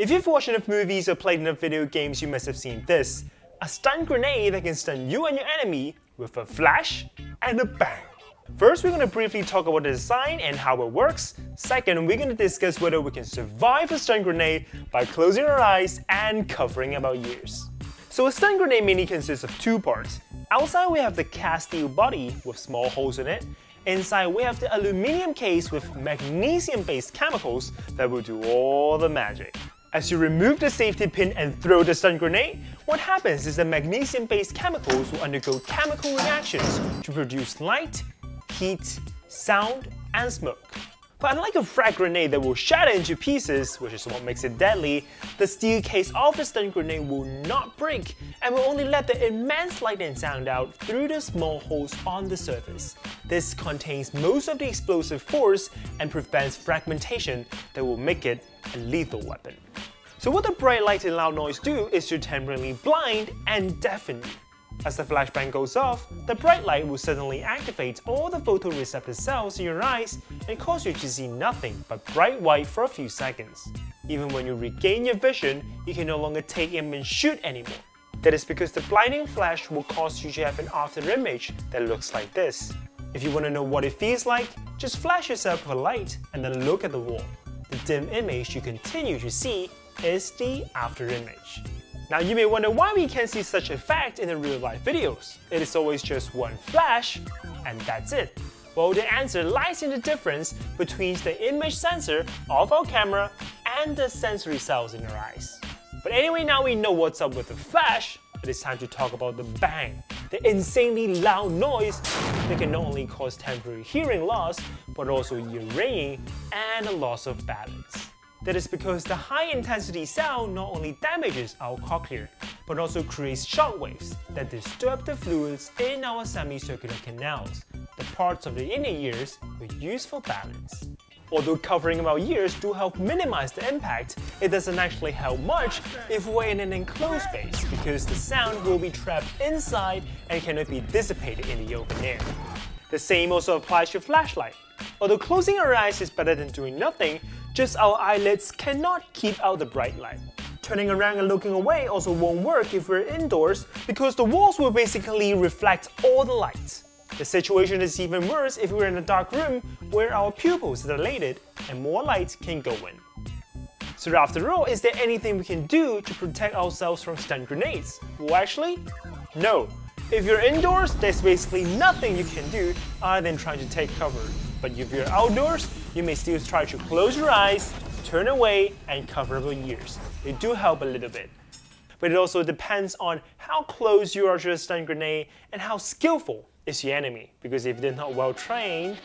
If you've watched enough movies or played enough video games, you must have seen this. A stun grenade that can stun you and your enemy with a flash and a bang. First, we're going to briefly talk about the design and how it works. Second, we're going to discuss whether we can survive a stun grenade by closing our eyes and covering our ears. So a stun grenade mainly consists of two parts. Outside we have the cast steel body with small holes in it. Inside we have the aluminum case with magnesium-based chemicals that will do all the magic. As you remove the safety pin and throw the stun grenade, what happens is the magnesium-based chemicals will undergo chemical reactions to produce light, heat, sound, and smoke. But unlike a frag grenade that will shatter into pieces, which is what makes it deadly, the steel case of the stun grenade will not break and will only let the immense light and sound out through the small holes on the surface. This contains most of the explosive force and prevents fragmentation that will make it a lethal weapon. So what the bright light and loud noise do is to temporarily blind and deafen. As the flashbang goes off, the bright light will suddenly activate all the photoreceptor cells in your eyes and cause you to see nothing but bright white for a few seconds. Even when you regain your vision, you can no longer take aim and shoot anymore. That is because the blinding flash will cause you to have an after image that looks like this. If you want to know what it feels like, just flash yourself with a light and then look at the wall. The dim image you continue to see is the after image. Now you may wonder why we can't see such effect in the real life videos. It is always just one flash, and that's it. Well, the answer lies in the difference between the image sensor of our camera and the sensory cells in our eyes. But anyway, now we know what's up with the flash, it is time to talk about the bang, the insanely loud noise that can not only cause temporary hearing loss, but also ear ringing and a loss of balance. That is because the high intensity sound not only damages our cochlea, but also creates shock waves that disturb the fluids in our semicircular canals, the parts of the inner ears we use for balance. Although covering our ears do help minimize the impact, it doesn't actually help much if we're in an enclosed space because the sound will be trapped inside and cannot be dissipated in the open air. The same also applies to flashlight. Although closing our eyes is better than doing nothing, just our eyelids cannot keep out the bright light. Turning around and looking away also won't work if we're indoors because the walls will basically reflect all the light. The situation is even worse if we're in a dark room where our pupils are dilated and more light can go in. So after all, is there anything we can do to protect ourselves from stun grenades? Well actually, no. If you're indoors, there's basically nothing you can do other than trying to take cover. But if you're outdoors, you may still try to close your eyes, turn away, and cover your ears. They do help a little bit. But it also depends on how close you are to a stun grenade and how skillful is your enemy. Because if they're not well trained,